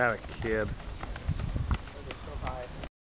kind a kid.